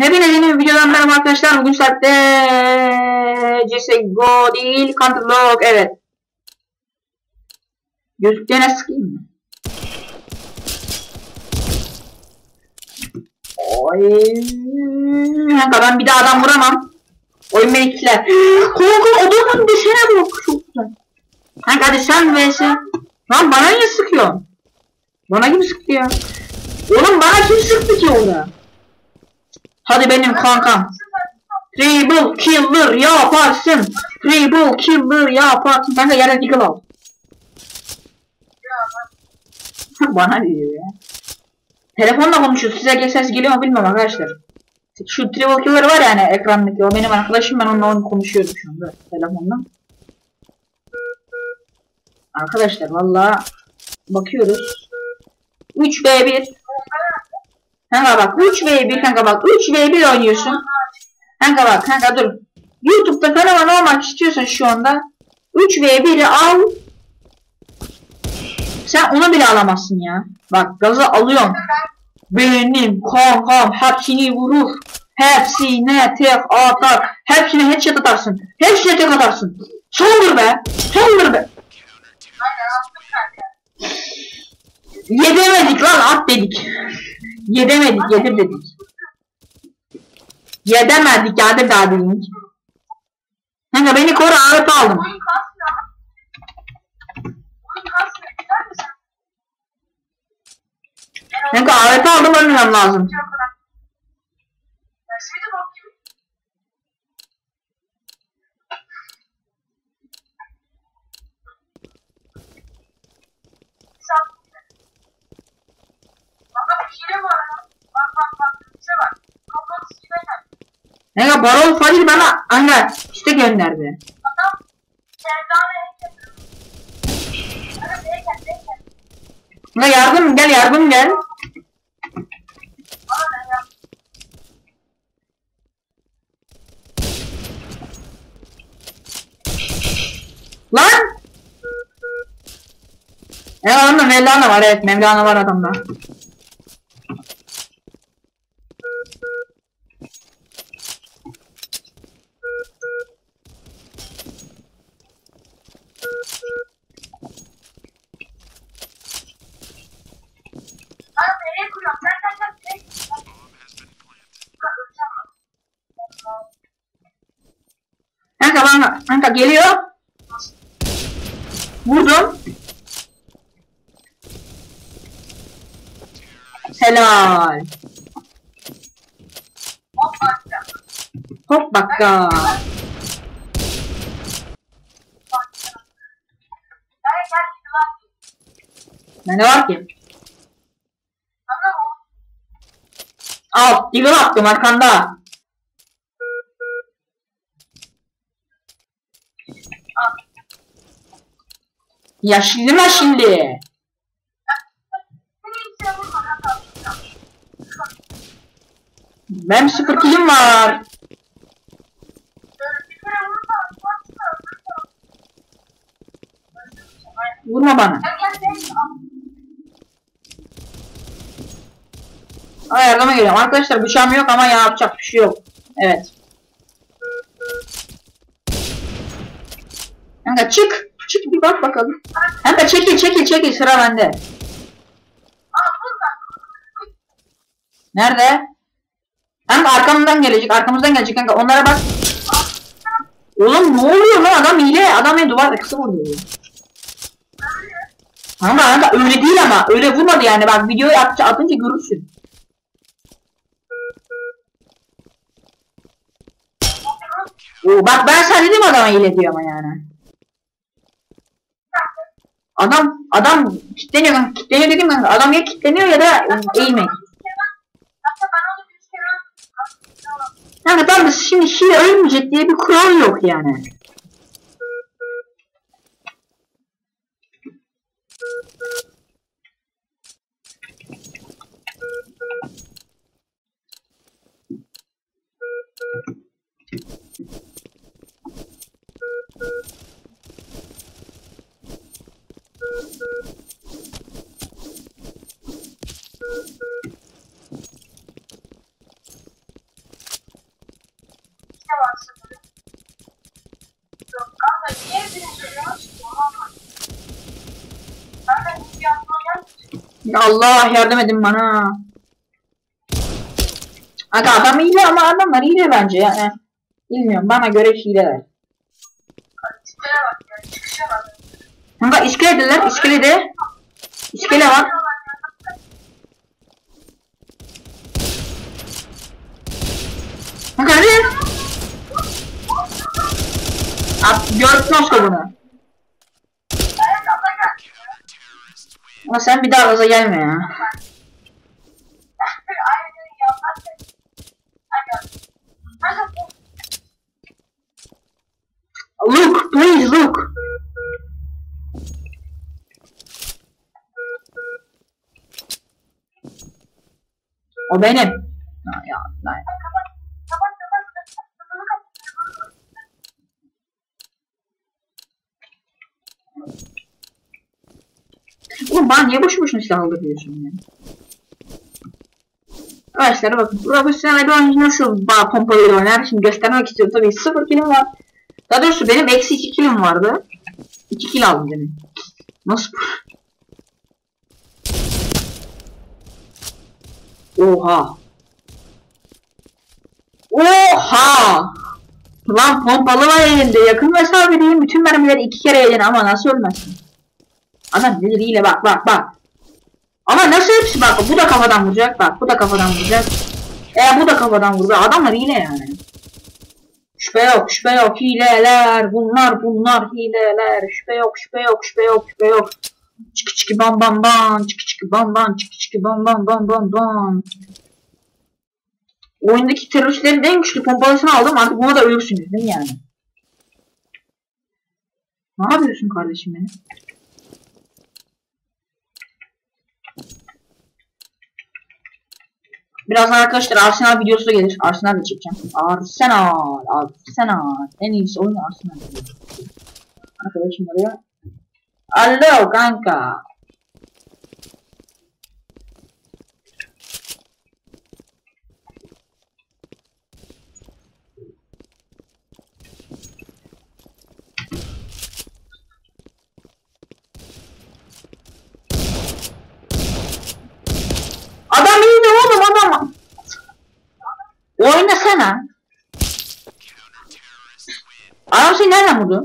Hepinize yeni bir videodan merhaba arkadaşlar. Bugün saatte CSGO değil Counter Log evet. Gözlüklerine sıkayım mı? Oy. Kanka bir daha adam vuramam. Oyun beni kitler. Kanka adamın desene bak. Çok güzel. Kanka hadi bana niye sıkıyorsun? Bana kim sıktı ya? Bana kim sıktı ki? Hadi benim kankam. Triple killer yaparsın. Triple killer yaparsın. Kanka yere deagle al. Bana diyor ya. Telefonla konuşuyoruz. Size ses geliyor mu bilmiyorum arkadaşlar. Şu triple killer var yani ekrandaki. O benim arkadaşım ben onunla onu konuşuyorum şu anda telefonla. Arkadaşlar valla bakıyoruz. 3v1 Kanka bak 3v1 kanka bak 3v1 oynuyorsun. Kanka bak kanka dur. Youtube'da fenomen olmak istiyorsan şu anda 3v1'i al. Sen onu bile alamazsın ya. Bak gazı alıyorum. Benim kankam hepsini vurur. Hepsine tek atar. Hepsine headshot atarsın. Hepsine tek atarsın. Sondur be. Sondur be. Yedemedik lan at dedik. Yedemedik yedir dedik. Yedemedik yedir daha dedik. Kanka beni koru ağıt aldım. Kanka ağıt aldım ölmem lazım gibi. Sen Bak bak hile var ya. Bak bak bak. Bir şey var. Roblox hile var. Kanka Barol Fadil bana kanka işte gönderdi. Kanka yardım gel yardım gel. Ya? Lan! E adamda Mevlana var evet Mevlana var adamda. Kuruyorum? Öleceğim ben. Kanka bana kanka geliyor. Vurdum. Helal. Hop attım. Hop bakka. Gel gel. Ne var ki? Ama o Al, diggle attım arkanda. Ya şimdi mi şimdi? Benim sıfır kilim var. Vurma bana. Gel gel gel. Ay yardıma geliyorum. Arkadaşlar bıçağım yok ama yapacak bir şey yok. Evet. Kanka çık. Çık bir bak bakalım. Kanka çekil çekil çekil sıra bende. Nerede? Kanka arkamdan gelecek arkamızdan gelecek kanka onlara bak. Oğlum ne oluyor lan adam hile adam beni duvarda kısa vurdu. Kanka kanka öyle değil ama öyle vurmadı yani bak videoyu at, atınca görürsün. Ee, bak ben sana dedim adama hile diyor ama yani. Adam adam kitleniyor kanka. Kitleniyor dedim kanka. Adam ya kitleniyor ya da e, eğmek. Yani ben de şimdi hile ölmeyecek diye bir kural yok yani. Thank you. Ya Allah yardım edin bana. Aga adam iyi ama adamlar iyi bence yani. Bilmiyorum bana göre hileler bak. İskeledeler iskelede. İskele var. Kanka hadi. At gördün olsa bunu. Ama sen bir daha gaza gelme ya. O benim. Ya. Kapını kapat. Oğlum bana niye boşu boşuna silah aldırıyorsun ya? Arkadaşlar bakın profesyonel bir oyuncu nasıl bağ pompalıyla oynar şimdi göstermek istiyorum tabii sıfır kilim var. Daha doğrusu benim eksi 2 kilim vardı. 2 kill aldım benim. Nasıl Oha. Oha. Lan pompalı var elinde yakın mesafe değil bütün mermileri iki kere yedin ama nasıl ölmezsin? Adam deliriyle bak bak bak. Ama nasıl hepsi bak bu da kafadan vuracak bak bu da kafadan vuracak. E bu da kafadan vuruyor. Adamlar hile yani. Şüphe yok şüphe yok hileler bunlar bunlar hileler şüphe yok şüphe yok şüphe yok şüphe yok. Çıkı çıkı bam bam bam çıkı çıkı bam bam çıkı çıkı bam bam bam bam bam. Oyundaki teröristlerin en güçlü pompalısını aldım artık buna da ölürsünüz değil mi yani? Ne yapıyorsun kardeşim benim? Birazdan arkadaşlar Arsenal videosu gelir. Arsenal da çekeceğim. Arsenal, Arsenal. En iyisi oyun Arsenal. Arkadaşım arıyor. Alo kanka. Adam iyi de oğlum adam. Oynasana. Adam seni nereden vurdu?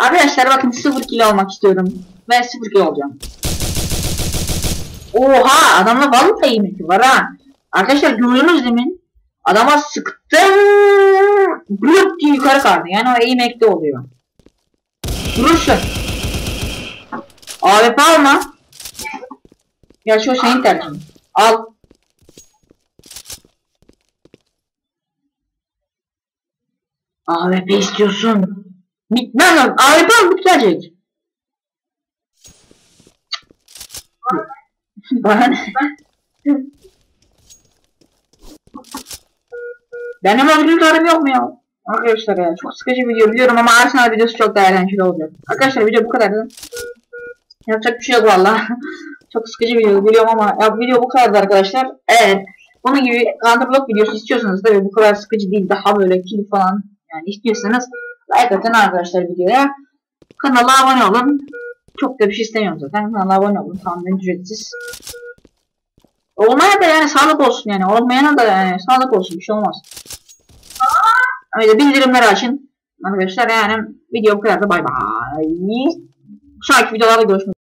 Arkadaşlar bakın 0 kilo almak istiyorum. Ve 0 kilo olacağım. Oha adamla vallahi yemek var ha. Arkadaşlar değil mi? Adama sıktım. Blok diye yukarı kaldı. Yani o eğmekte oluyor. Durursun. AWP alma. Gerçi o senin tercihin. Al. AWP istiyorsun. Bitmez lan. AWP al bitecek. Bana ne? Benim ödüllerim yok mu ya? Arkadaşlar ya çok sıkıcı video biliyorum ama Arsenal videosu çok daha eğlenceli olacak. Arkadaşlar video bu kadardı. Yapacak bir şey yok valla. çok sıkıcı video biliyorum ama ya video bu kadardı arkadaşlar. Eğer bunun gibi Counterblock videosu istiyorsanız ve bu kadar sıkıcı değil daha böyle kill falan yani istiyorsanız like atın arkadaşlar videoya. Kanala abone olun. Çok da bir şey istemiyorum zaten. Kanala abone olun. Tamamen ücretsiz. Olmaya da yani sağlık olsun yani. Olmayana da yani sağlık olsun. Bir şey olmaz. Öyle bildirimleri açın. Arkadaşlar yani video bu kadar da bay bay. Sonraki videolarda görüşmek